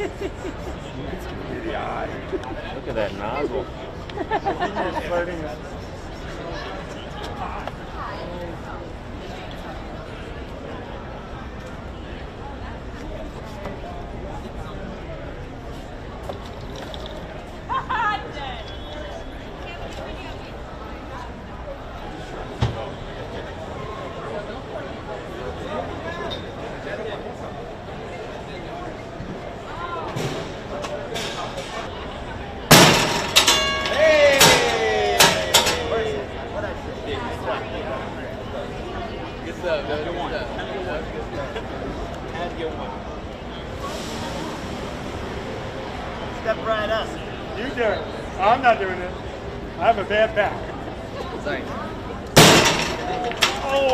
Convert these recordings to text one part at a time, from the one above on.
Look at that nozzle. Step right up. You do it. I'm not doing it. I have a bad back. Sorry. Oh,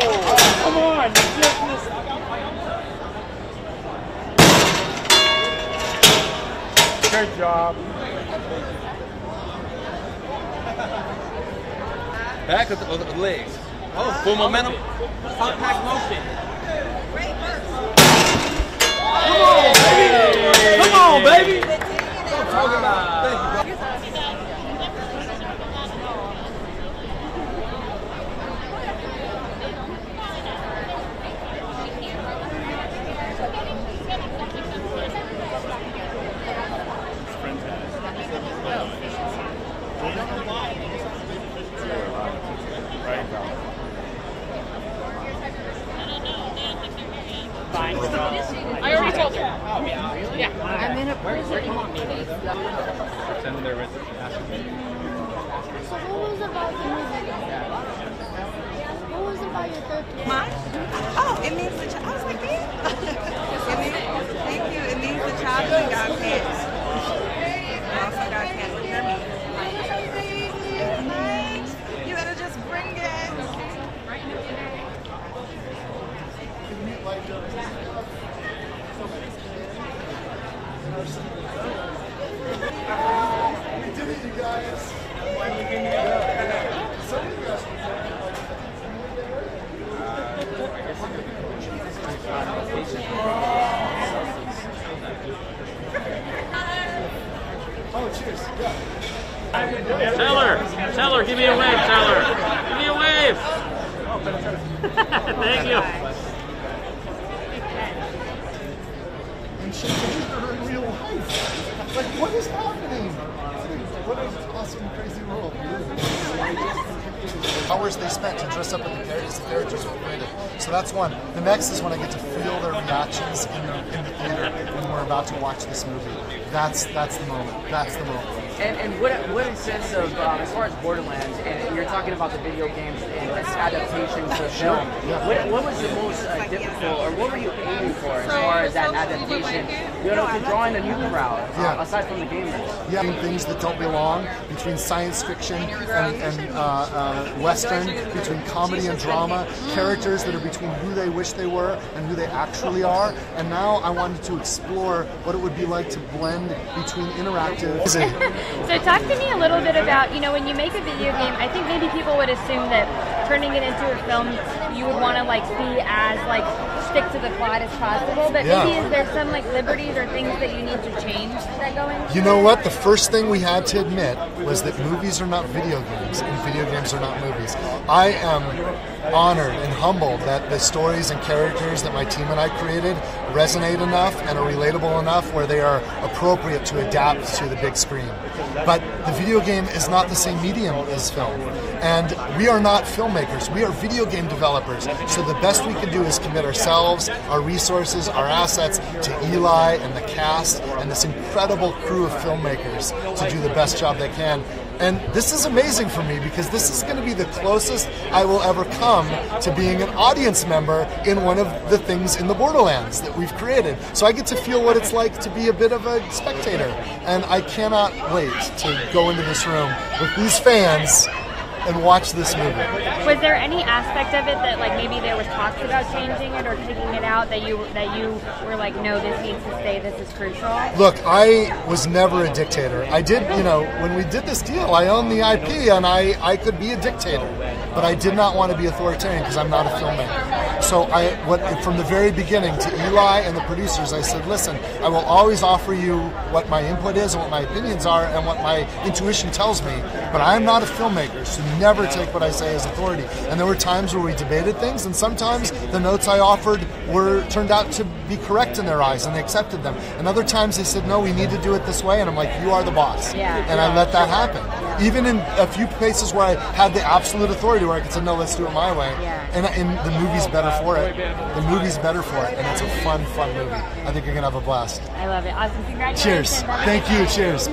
come on. You just missed. Good job. Back with the, with the legs. Oh, full oh. momentum. Contact motion. Come on, baby. What I'm talking about. Thank I already told her. Yeah. I'm in a prison. Pretend they're with So what was about the movie? What was about your third kid? Mine? Oh, it means the child. I was like, yeah. it means, thank you. It means the child in God's hands. Also, God's hands with your meat. Right? You better just bring it. Teller, Teller, give me a wave, Teller. Give me a wave. Thank you. and she changed her in real life. Like, what is happening? What an awesome, crazy world. Hours they spent to dress up in the characters the characters were created. So that's one. The next is when I get to feel their reactions in the, in the theater when we're about to watch this movie. That's that's the moment. That's the moment. And, and what what a sense of um, as far as Borderlands, and you're talking about the video games and its adaptation to film. yeah. What, what was the most uh, difficult, or what were you aiming for as far as that adaptation? You know, to drawing a new crowd uh, Yeah. aside from the gamers. Yeah, between things that don't belong, between science fiction and, and uh, uh, western, between comedy and drama, characters that are between who they wish they were and who they actually are. And now I wanted to explore what it would be like to blend between interactive. So talk to me a little bit about, you know, when you make a video game, I think maybe people would assume that turning it into a film, you would want to like be as like stick to the plot as possible. But Yeah. maybe is there some like liberties or things that you need to change that go into You know what? The first thing we had to admit was that movies are not video games, and video games are not movies. I am honored and humbled that the stories and characters that my team and I created resonate enough and are relatable enough where they are appropriate to adapt to the big screen. But the video game is not the same medium as film. And we are not filmmakers, we are video game developers. So the best we can do is commit ourselves, our resources, our assets to Eli and the cast and this incredible crew of filmmakers to do the best job they can. And this is amazing for me because this is going to be the closest I will ever come to being an audience member in one of the things in the Borderlands that we've created. So I get to feel what it's like to be a bit of a spectator. And I cannot wait to go into this room with these fans and watch this movie. Was there any aspect of it that like maybe there was talks about changing it or taking it out that you that you were like, no, this needs to stay. This is crucial. Look, I was never a dictator. I did, you know, when we did this deal, I own the IP and I, I could be a dictator, but I did not want to be authoritarian because I'm not a filmmaker. So I, what, from the very beginning to Eli and the producers, I said, listen, I will always offer you what my input is and what my opinions are and what my intuition tells me, but I'm not a filmmaker, so never take what I say as authority. And there were times where we debated things, and sometimes the notes I offered were turned out to be correct in their eyes, and they accepted them. And other times they said, no, we need to do it this way, and I'm like, you are the boss. Yeah. And I let that happen. Even in a few places where I had the absolute authority, where I could say, no, let's do it my way. Yeah. And, and the movie's better for it. The movie's better for it, and it's a fun, fun movie. I think you're gonna have a blast. I love it. Awesome. Congratulations. Cheers. Thank you. Cheers.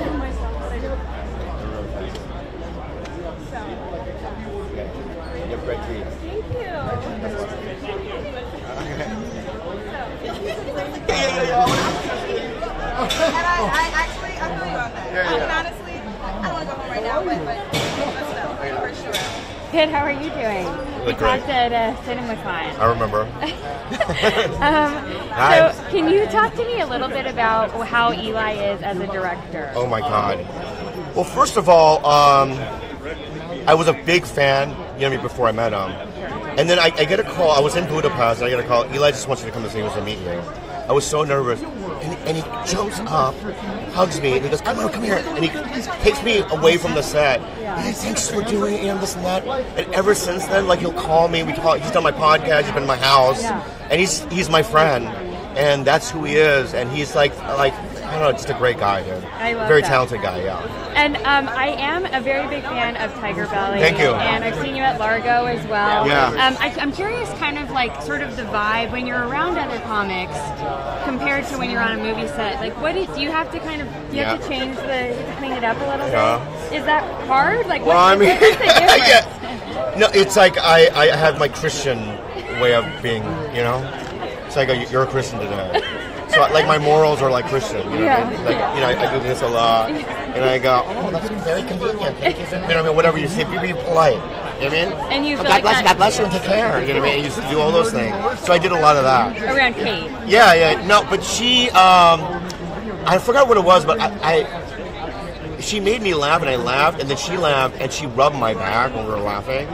And I, I actually, I feel you on that. I mean, honestly, I don't want to go home right now, but, but, but still, for sure. Good. How are you doing? we great. talked at uh, CinemaCon. I remember. Um, so, can you talk to me a little bit about how Eli is as a director? Oh my God. Well, first of all, um, I was a big fan, you know, mean, before I met him. And then I, I get a call. I was in Budapest. And I get a call. Eli just wants you to come to see us to meet you. I was so nervous, and, and he jumps up, hugs me, and he goes, "Come on, come here," and he takes me away from the set. He says, "Thanks for doing it, and this and that." And ever since then, like he'll call me. We talk. He's done my podcast. He's been in my house, and he's he's my friend, and that's who he is. And he's like like I don't know, just a great guy, dude. I love Very that. talented guy. Yeah. And um, I am a very big fan of Tiger Belly. Thank you. And I've seen you at Largo as well. Yeah. Um, I, I'm curious, kind of like sort of the vibe when you're around other comics compared to when you're on a movie set. Like, what is, do you have to kind of do you have to change the to clean it up a little Yeah. bit? Is that hard? Like, Well, what's, I mean, what's the difference? yeah. No, it's like I, I have my Christian way of being, you know? It's like a, you're a Christian today. So, like, my morals are like Christian, you know? what I mean? Like, you know, I, I do this a lot. And I go, oh, that's very convenient. Thank you. You know what I mean? Whatever you say, be, be polite. You know what I mean? And you Oh, God like bless that- God bless you, and take care. You know what I mean? I used to do all those things. So I did a lot of that. Around Kate. Yeah, yeah. No, but she, um, I forgot what it was, but I, I, she made me laugh, and I laughed, and then she laughed, and she rubbed my back when we were laughing,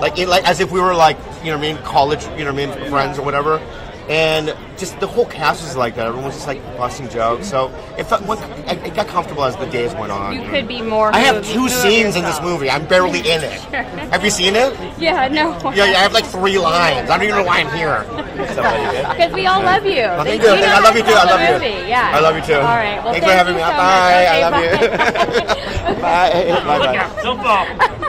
like, it, like as if we were like, you know, what I mean, college, you know, what I mean, friends or whatever. And just the whole cast was like that. Everyone was just like busting jokes. So it felt, when, I, it got comfortable as the days went on. You could be more. I have two scenes in this movie. I'm barely in it. Have you seen it? Yeah, no. Yeah, yeah. I have like three lines. I don't even know why I'm here. Because we all love you. They thank you. do I love you too. I love you. Yeah. I love you too. All right. Well, Thanks thank for having you me. so Bye. much. I Okay, love you. bye. Bye. Bye. Look Bye.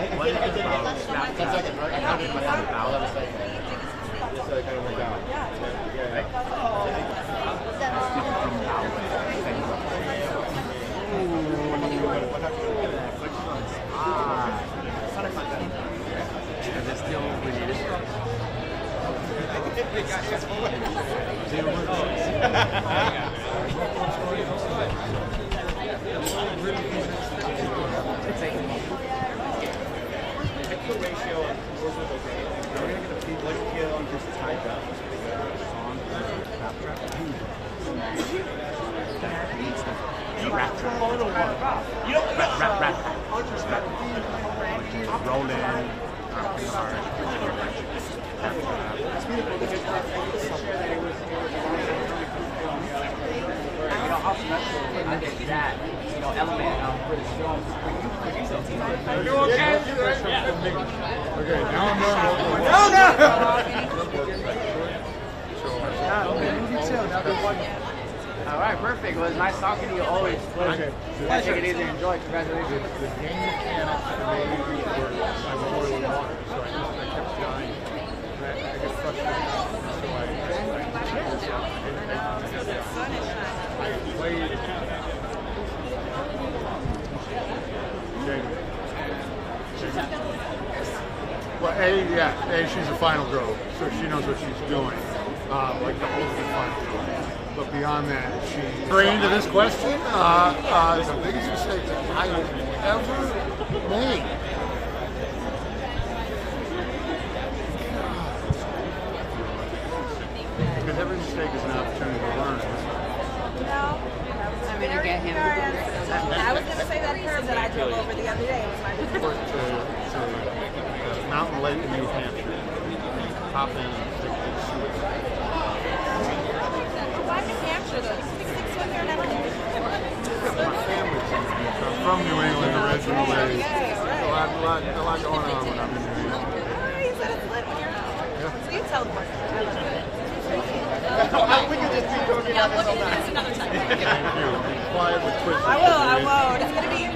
One is about snap cut, and how did one is about just so it kind of worked out. Yeah. Right? They. Pleasure. Take it easy. Enjoy. Congratulations. The game mechanics me I one, so I just I kept dying. I, I frustrated. So I, I, played. Well, A, yeah, A, she's a final girl, so she knows what she's doing, uh, like the ultimate final girl. But beyond that, she. Bringing to this question, uh, uh, the biggest mistake that I have ever made. Because every mistake is an opportunity to learn. No. I'm gonna get him. I was gonna say that curve that I drove over the other day. It was my to, to uh, Mountain Lake in New Hampshire. Hop in and take a Why New Hampshire though? You speak six foot here and everything. My family's in New I'm from New England originally. A lot, a lot, a lot going on when I'm in New Hampshire. You said it's lit when you're Yeah. So you tell them. we can just keep talking about this all night. another time. Thank you. Quiet with. I will, I won't. It's gonna be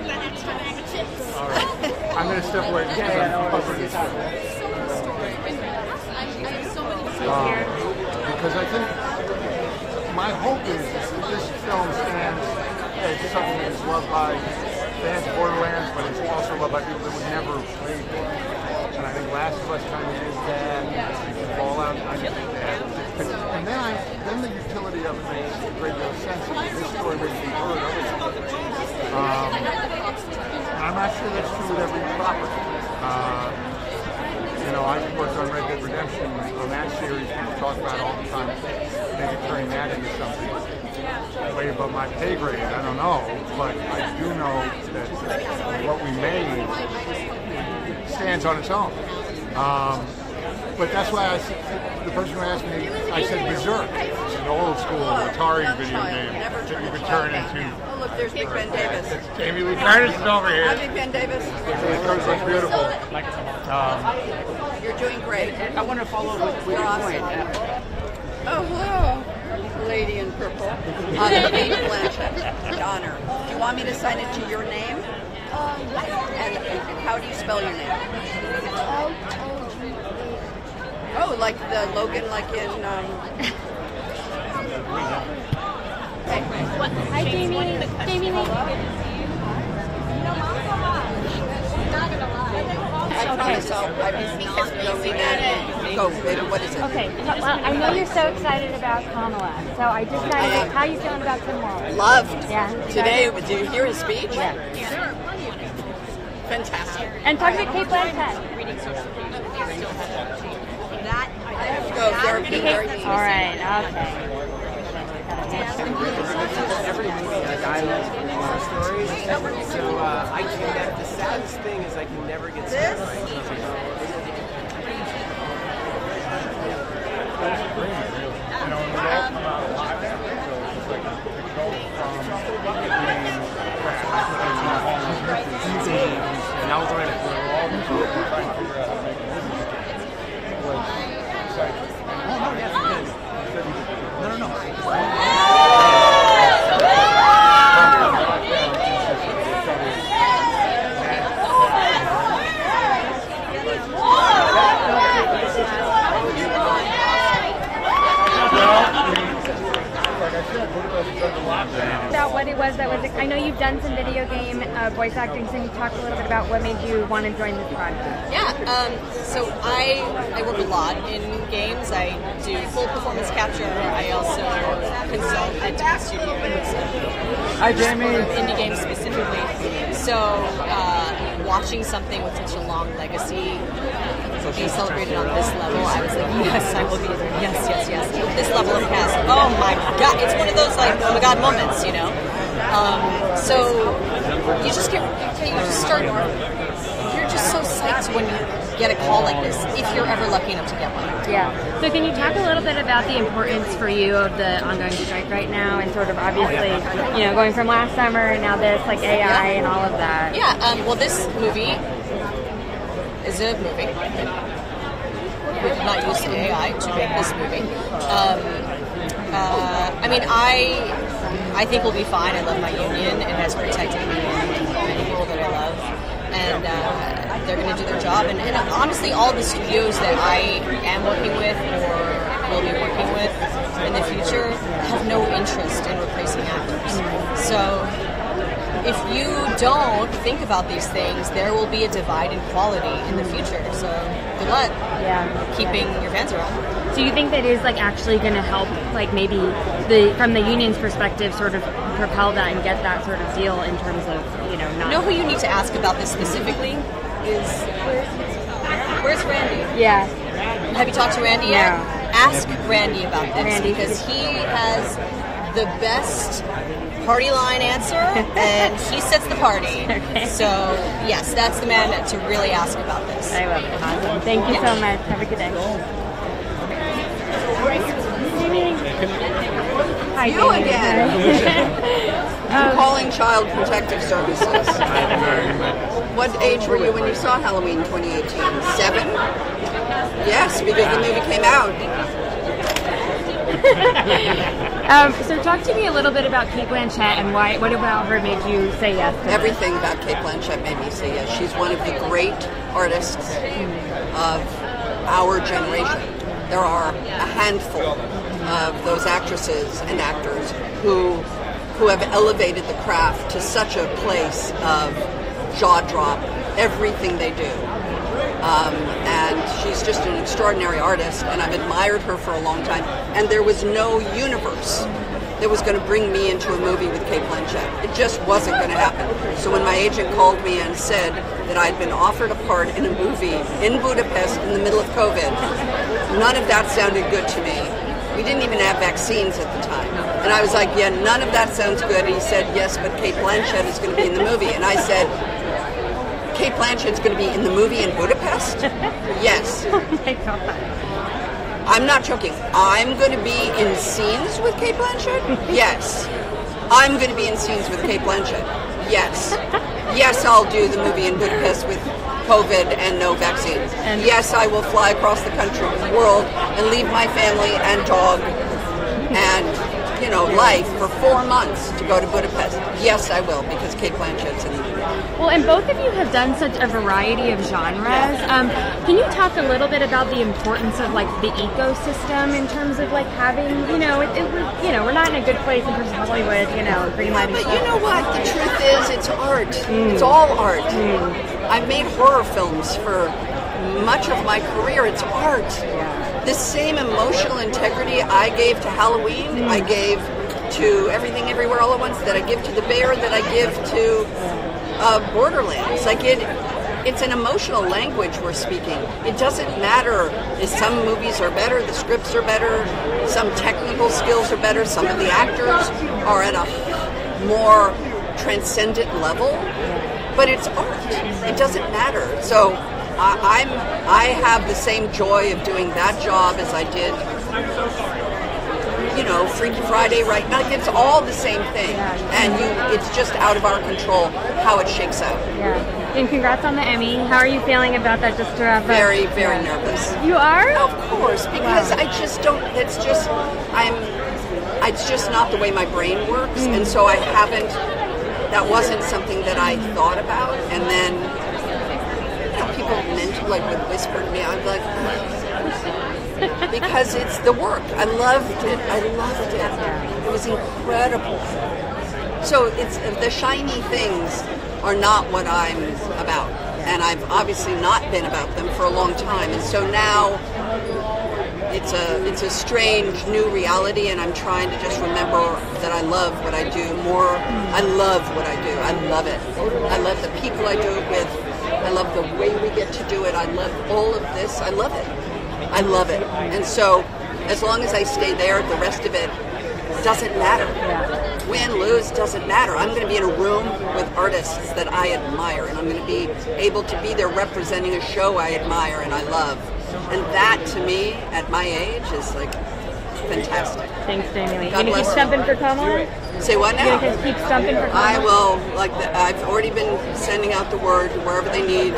All right. I'm going to step away because I'm covering this. Um, because I think my hope is, is that this film stands as something that is loved by fans of Borderlands, but it's also loved by people that would never play Borderlands. And I think Last of Us kind of did that. Fallout kind of did that. And then I, then the utility of it makes a great deal of sense. This story would be heard. Um, I'm not sure that's true with every property. Uh, know, I worked on Red Dead Redemption on that series. People talk about it all the time. Maybe turning that into something way above my pay grade. I don't know, but I do know that what we made stands on its own. Um, but that's why I, s- the person who asked me, I said Berserk. It's an old school Atari video game that you could turn into. Oh, look, there's Big Ben Davis. Jamie Lee Curtis is over here. Hi, Big Ben Davis. Jamie Lee Curtis looks beautiful. Um, You're doing great. I want to follow up with, with You're your awesome. point. Uh, Oh, hello, lady in purple. Uh, Cate Blanchett, Donner. Do you want me to sign it to your name? Uh, And, and how do you spell your name? L-O-G-A. Oh, like the Logan, like in. Um, Hi, Jamie. Jamie Lee. Okay, so I don't mean. Go, baby, what is it? Okay, well, I know you're so excited about Kamala, so I just gotta know how you feeling about Tim Walz? Loved. Yeah. Today, did you hear his speech? Yeah. Fantastic. And talk to Cate Blanchett. Go, they're being very All right, okay. every movie has dialogue and stories. So uh, I do that. The saddest thing is I can never get this You know, and we all come out live. So it's just like to go from being and I was right at where we're all just trying to figure out how to make a movie was exciting. Oh no, yes, it is. No, no, no. About what it was that was. I know you've done some video game uh, voice acting, so can you talk a little bit about what made you want to join this project? Yeah, um, so I I work a lot in games. I do full performance capture. I also consult at different studios. Hi, Jamie. Indie games specifically. So uh, watching something with such a long legacy be celebrated on this level, I was like, yes, I will be there. Yes, yes, yes. This level of cast. Oh my god, it's one of those like oh my god moments, you know. Um, so you just get you just start. You're just so psyched when you get a call like this, if you're ever lucky enough to get one. Yeah. So can you talk a little bit about the importance for you of the ongoing strike right now, and sort of obviously, you know, going from last summer and now this, like AI and all of that. Yeah. Um, well, this movie is a movie. We did not use AI to make this movie. Um, uh, I mean, I I think we'll be fine. I love my union. It has protected me and many people that I love. And uh, they're going to do their job. And, and honestly, all the studios that I am working with or will be working with in the future have no interest in replacing actors. So if you don't think about these things, there will be a divide in quality in the future. So good luck. Yeah. Keeping your fans around. Do you think that is like actually going to help, like maybe the from the union's perspective, sort of propel that and get that sort of deal in terms of you know You not know who you need to ask about this specifically is where's Randy? Yeah. Have you talked to Randy yet? Ask Randy about this Randy. because he has the best party line answer and he sets the party. So yes, that's the man to really ask about this. I love it. Awesome. Thank you so much. Have a good day. Hi, You Jamie. again. Um, Calling Child Protective Services. What age were you when you saw Halloween 2018? Seven? Yes, because the movie came out. um, so talk to me a little bit about Cate Blanchett and why. What about her made you say yes? To her? Everything about Cate Blanchett made me say yes. She's one of the great artists of our generation. There are a handful of those actresses and actors who who have elevated the craft to such a place of jaw drop everything they do. Um, and she's just an extraordinary artist, and I've admired her for a long time. And there was no universe that was going to bring me into a movie with Cate Blanchett. It just wasn't going to happen. So when my agent called me and said that I'd been offered a part in a movie in Budapest in the middle of COVID, none of that sounded good to me. We didn't even have vaccines at the time. And I was like, yeah, none of that sounds good. And he said, yes, but Cate Blanchett is going to be in the movie. And I said, Cate Blanchett's going to be in the movie in Budapest? yes. Oh my god. I'm not joking. I'm going to be in scenes with Cate Blanchett? Yes. I'm going to be in scenes with Cate Blanchett? Yes. Yes, I'll do the movie in Budapest with COVID and no vaccines. And yes, I will fly across the country, world, and leave my family and dog and, you know, life for four months to go to Budapest. Yes, I will, because Cate Blanchett's in the movie. Well, and both of you have done such a variety of genres. Um, can you talk a little bit about the importance of like the ecosystem in terms of like having, you know, it, it, we're- you know, we're not in a good place in terms of Hollywood, you know, greenlighting. But stuff. you know what? The truth is, it's art. It's all art. I've made horror films for much of my career. It's art. The same emotional integrity I gave to Halloween, I gave to Everything Everywhere All at Once, that I give to The Bear, that I give to uh, Borderlands. Like it, it's an emotional language we're speaking. It doesn't matter if some movies are better, the scripts are better, some technical skills are better, some of the actors are at a more transcendent level, but it's art. It doesn't matter. So I, I'm I have the same joy of doing that job as I did. You know, Freaky Friday, right? Like it's all the same thing, and you, it's just out of our control how it shakes out. Yeah. And congrats on the Emmy. How are you feeling about that? Just to wrap up. Very, very nervous. You are? Of course, because Wow. I just don't. It's just I'm. It's just not the way my brain works, mm. and so I haven't. That wasn't something that I thought about, and then you know, people mentioned like would whisper to me. I'm like. because it's the work. I loved it. I loved it. It was incredible. So it's the shiny things are not what I'm about, and I've obviously not been about them for a long time. And so now it's a it's a strange new reality, and I'm trying to just remember that I love what I do more. I love what I do. I love it. I love the people I do it with. I love the way we get to do it. I love all of this. I love it. I love it. And so, as long as I stay there, the rest of it doesn't matter. Win, lose, doesn't matter. I'm going to be in a room with artists that I admire, and I'm going to be able to be there representing a show I admire and I love. And that, to me, at my age, is like fantastic. Thanks, Jamie Lee. You God gonna keep stumping for Kamala? Say what You now? gonna keep stumping for Kamala? I will. Like the, I've already been sending out the word wherever they need.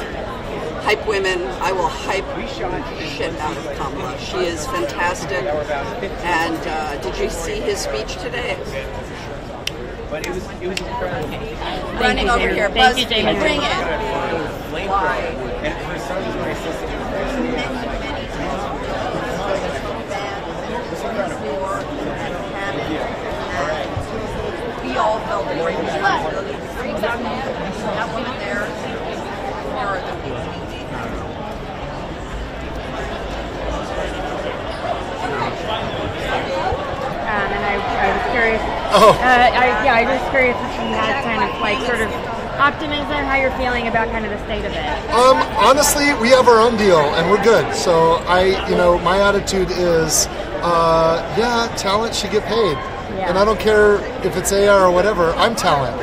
Hype women. I will hype shit out of Kamala. She is fantastic. And uh, did you see his speech today? but it was it was incredible. Running over here, Thank Buzz, you, Jamie. bring it. Flamethrower. And for some reason, my assistant was there. We all felt the great responsibility. That woman there, there are the Um, and I, I was curious. Oh. Uh, I, yeah, I just curious if you had kind of like sort of optimism, how you're feeling about kind of the state of it. Um, honestly, we have our own deal and we're good. So I, you know, my attitude is, uh, yeah, talent should get paid, Yeah. and I don't care if it's AR or whatever. I'm talent.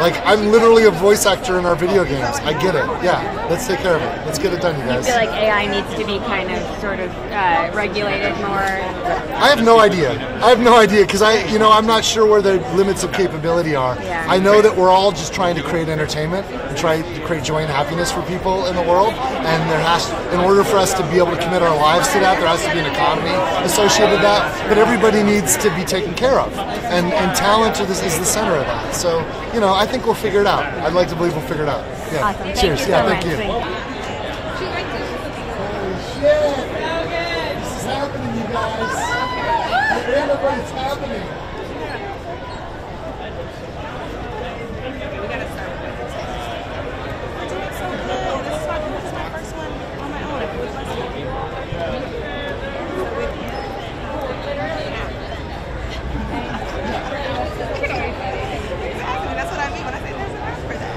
Like I'm literally a voice actor in our video games. I get it. Yeah, let's take care of it. Let's get it done, you I guys. feel like AI needs to be kind of sort of uh, regulated more. I have no idea. I have no idea because I, you know, I'm not sure where the limits of capability are. Yeah. I know that we're all just trying to create entertainment and try to create joy and happiness for people in the world. And there has, in order for us to be able to commit our lives to that, there has to be an economy associated with that. But everybody needs to be taken care of, and and talent is the center of that. So, you know, I think we'll figure it out. I'd like to believe we'll figure it out. Yeah. Awesome. Thank Cheers. you yeah. so thank much. you. Thank This is happening, you guys. Everybody's happening. Exactly. That's what I mean when I say there's an app for that.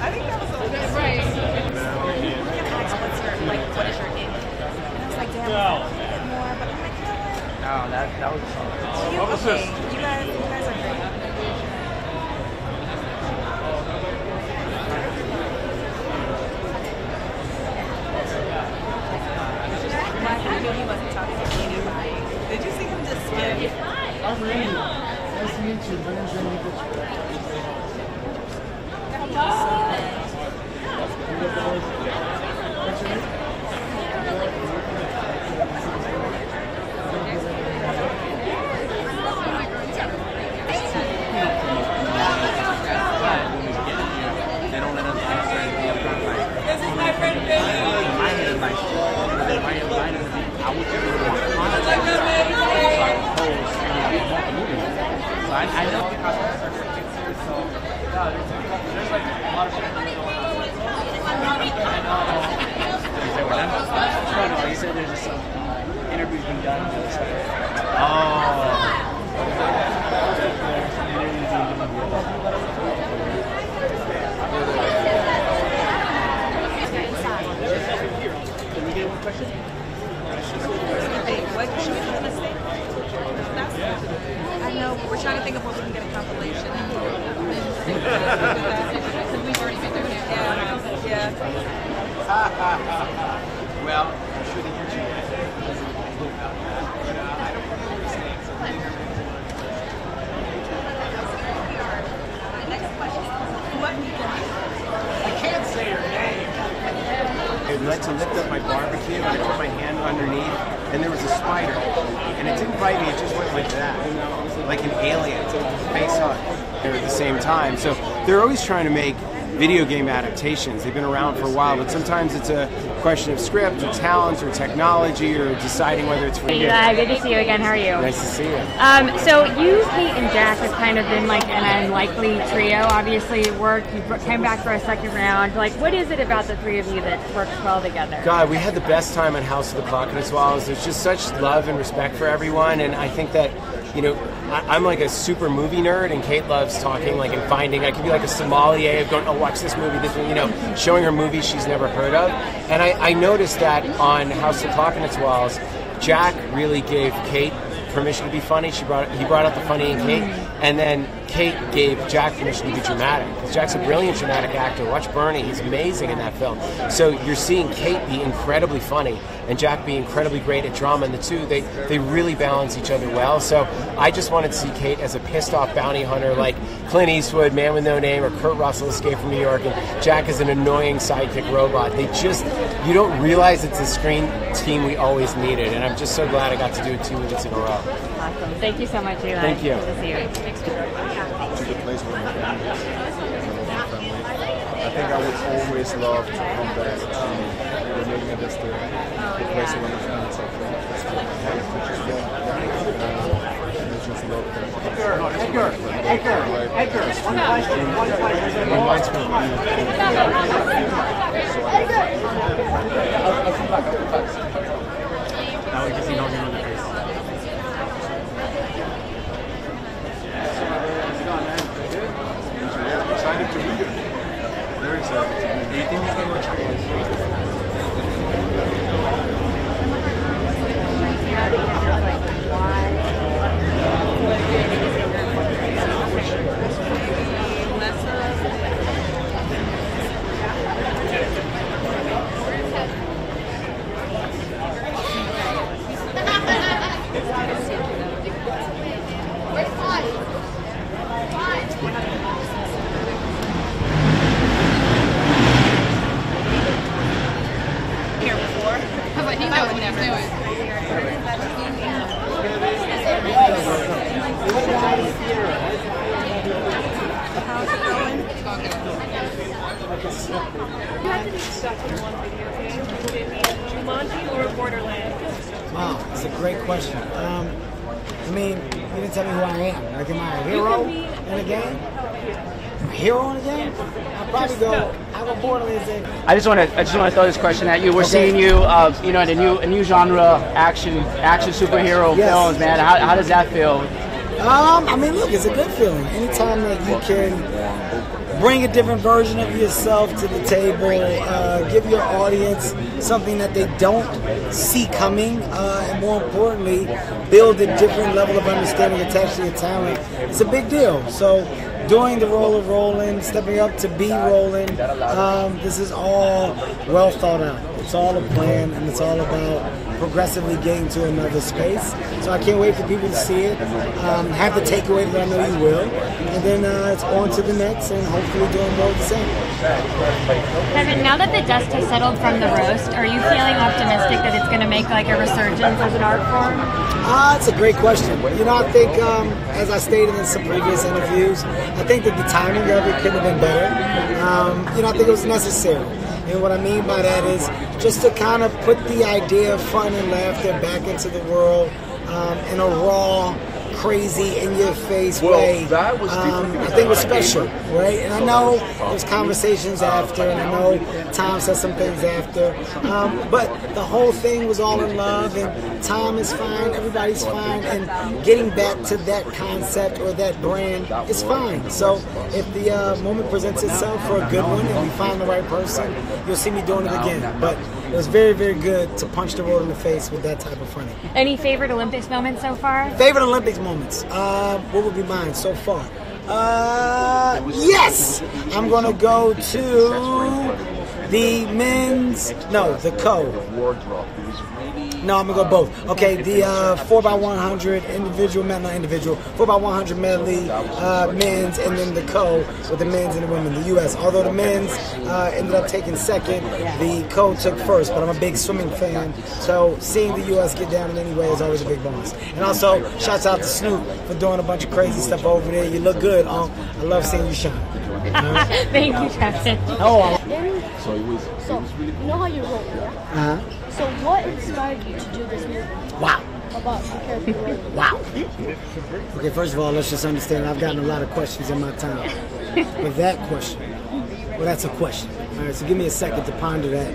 I think that was a good right. What's your like? What is your game? And I was like, damn, I want to get more, but I'm like, you know what? No, that that was. You, okay, you guys, you guys are great. Like, I he wasn't talking to anybody. Did you see him just skip? Oh, I'm Randy. Nice to meet you. My name's Randy They don't let us This is my friend Billy. My head is like, but then my mind is I would just want to So I compose and I want the movie. So I, I know because so no, there's, there's like a lot of shit going on. I know. No, no. He said there's just some uh, interviews being done. on the other side. Oh. Can we get we do in the state? I know, but we're trying to think of what we can get a compilation of. We've already been doing it. Yeah, yeah. well, I'm sure the YouTube. I can't say her name. It went to lift up my barbecue, and I put my hand underneath, and there was a spider, and it didn't bite me. It just went like that, like an alien, face on. They're at the same time, so they're always trying to make video game adaptations. They've been around for a while, but sometimes it's a question of script or talent or technology or deciding whether it's for Hey, you. uh, good to see you again. How are you? Nice to see you. Um, so you, Cate, and Jack have kind of been like an unlikely trio. Obviously, it worked. You came back for a second round. Like, what is it about the three of you that works well together? God, we had the best time on House of the Clock the Swallows. There's just such love and respect for everyone, and I think that, you know, I, I'm like a super movie nerd, and Cate loves talking, like, and finding. I could be like a sommelier of going, oh, watch this movie, this movie, you know, showing her movies she's never heard of. And I, I noticed that on House of Clock and its Walls, Jack really gave Cate permission to be funny. She brought he brought out the funny in Cate, and then Cate gave Jack permission to be dramatic. 'Cause Jack's a brilliant dramatic actor. Watch Bernie; he's amazing in that film. So you're seeing Cate be incredibly funny, and Jack be incredibly great at drama. And the two they they really balance each other well. So I just wanted to see Cate as a pissed off bounty hunter like Clint Eastwood, Man with No Name, or Kurt Russell, Escape from New York, and Jack is an annoying sidekick robot. They just you don't realize it's the screen team we always needed, and I'm just so glad I got to do it two weeks in a row. Awesome. Thank you so much, Eli. Thank you. Good to see you. I think I would always love to come back to the place where family is Edgar, Edgar, Edgar, one question, one question. I'll come back, I'll come back. That's a great question. Um, I mean, you didn't tell me who I am. Like, am I a hero in the game? A hero in the game? I'll probably go. I'll go Borderlands. and- I just want to I just want to throw this question at you. We're Okay. seeing you, uh, you know, in a new a new genre, action action superhero Yes. films, man. How, how does that feel? Um, I mean, look, it's a good feeling. Anytime that you can bring a different version of yourself to the table, uh, give your audience something that they don't see coming, uh, and more importantly, build a different level of understanding attached to your talent. It's a big deal. So, doing the role of Roland, stepping up to be Roland, um, this is all well thought out. It's all a plan, and it's all about progressively getting to another space. So I can't wait for people to see it, um, have the takeaway that I know you will, and then uh, it's on to the next, and hopefully doing more of the same. Kevin, now that the dust has settled from the roast, are you feeling optimistic that it's going to make like a resurgence as an art form? Ah, it's a great question. You know, I think, um, as I stated in some previous interviews, I think that the timing of it could have been better. Um, you know, I think it was necessary. And what I mean by that is just to kind of put the idea of fun and laughter back into the world um, in a raw, crazy, in your face Well, way. that was um. I think it was special, right? And I know there's conversations after, and I know Tom said some things after. Um, but the whole thing was all in love, and Tom is fine, everybody's fine, and getting back to that concept or that brand is fine. So if the uh, moment presents itself for a good one and we find the right person, you'll see me doing it again. But it was very, very good to punch the world in the face with that type of funny. Any favorite Olympics moments so far? Favorite Olympics moments? Uh, what would be mine so far? Uh, yes! I'm gonna go to the men's. No, the co. No, I'm gonna go both. Okay, the uh, four by one hundred individual, men- not individual, 4x100 medley, uh, men's, and then the co with the men's and the women, the U.S. Although the men's uh, ended up taking second, the co took first, but I'm a big swimming fan, so seeing the U.S. get down in any way is always a big bonus. And also, shouts out to Snoop for doing a bunch of crazy stuff over there. You look good, um, I love seeing you shine. Thank you, Kevin. Oh, So it was. So you know how you roll, yeah? uh-huh. So what inspired you to do this movie? Wow. About the? Wow. Okay, first of all, let's just understand I've gotten a lot of questions in my time. But that question, well, that's a question. All right, so give me a second to ponder that.